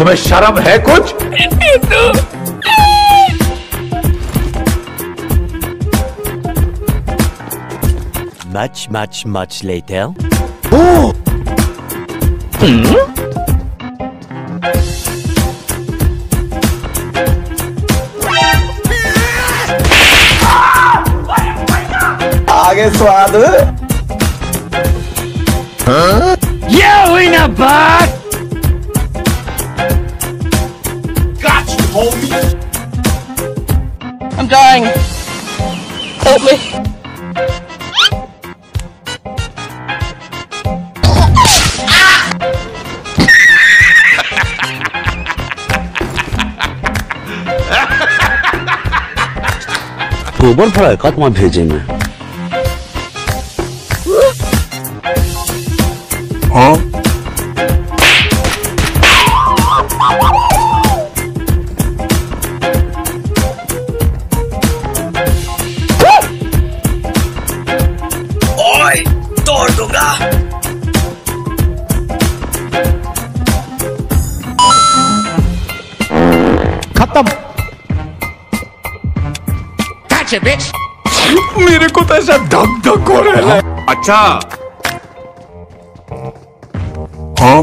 तुम्हें शर्म है कुछ? मच मच मच लेते आगे स्वाद। हाँ ये हुई ना बात। hold. I'm dying. Help me. প্রবল ফরায় কত মা ভেজে না Huh? में हाँ मेरे को तो ऐसा धक धक हो रहा है। अच्छा। हाँ।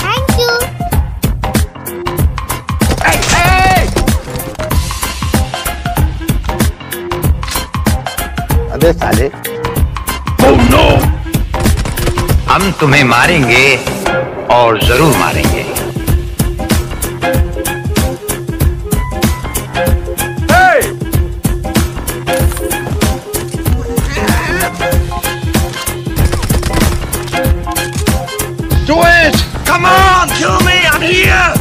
Thank you. अबे साले। हम तुम्हें मारेंगे और ज़रूर मारेंगे। Do it! Come on, kill me! I'm here!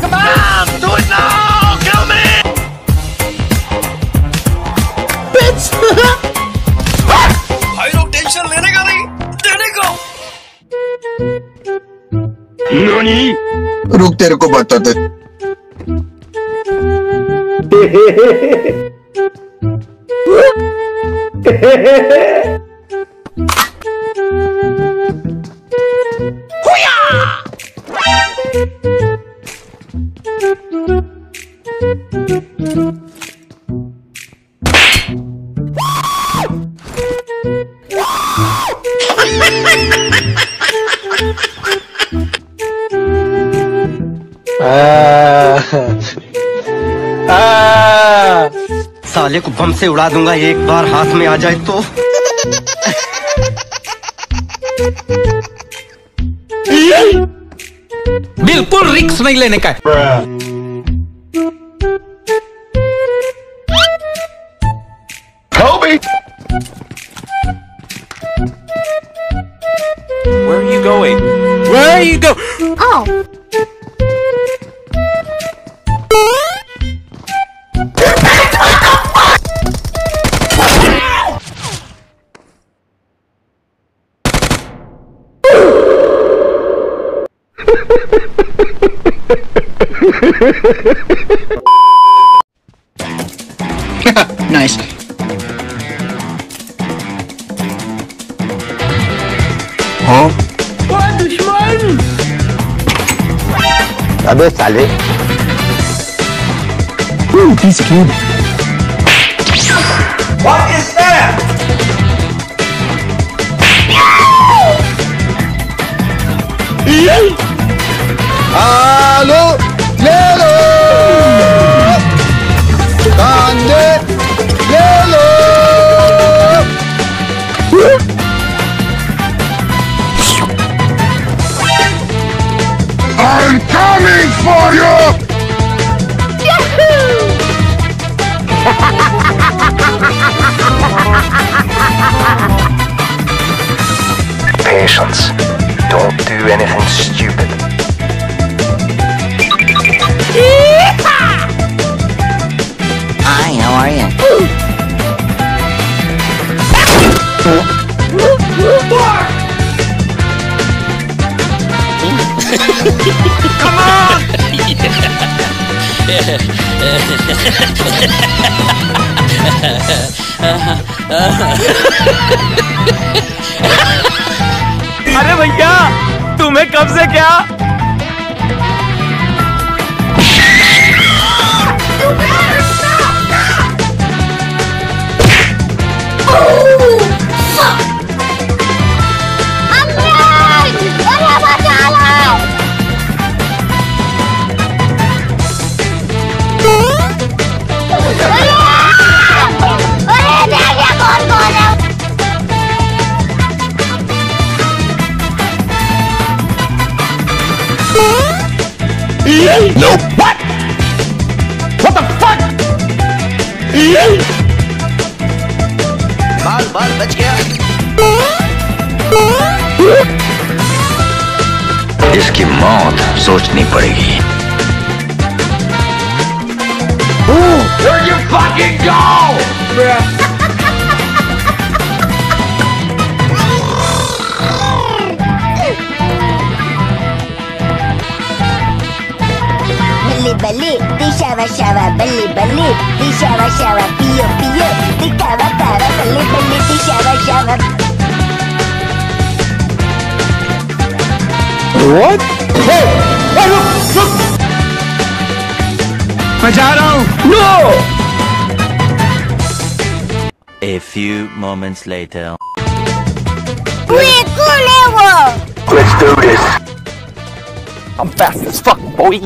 Come on, do it now! Kill me! Bitch! भाई लोग टेंशन लेने का नहीं देने को रुक तेरे को बताते साले को बम से उड़ा दूँगा एक बार हाथ में आ जाए तो। बिल्कुल रिक्स नहीं लेने का है। Kobe! Where are you going? Where are you going? Oh. nice. Huh? What, sabe Abe sale. Ooh, he's cute. What is that? Alô? Patience. Don't do anything stupid. Hi, how are you? Come on! अरे भैया तुम्हें कब से क्या? बाल बाल बच गया इसकी मौत सोचनी पड़ेगी Where you fucking go? Belly belly, di shava shava, belly belly, di shava shava, pio pio, di cava cava, belly belly, di shava shava. मैं जा रहा हूँ A few moments later. Quick, cool level. Let's do this. I'm fast as fuck boy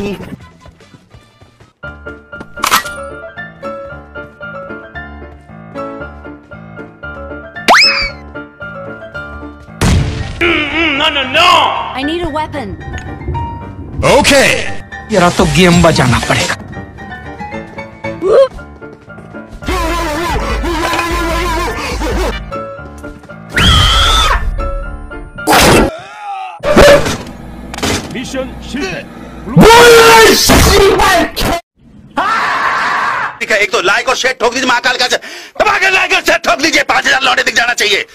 I need a weapon. जरा तो game बजाना पड़ेगा। एक तो लाइक और शेयर ठोक दीजिए महाकाल का। दबा के लाइक और शेयर ठोक दीजिए। पाँच हज़ार लौटे दिख जाना चाहिए।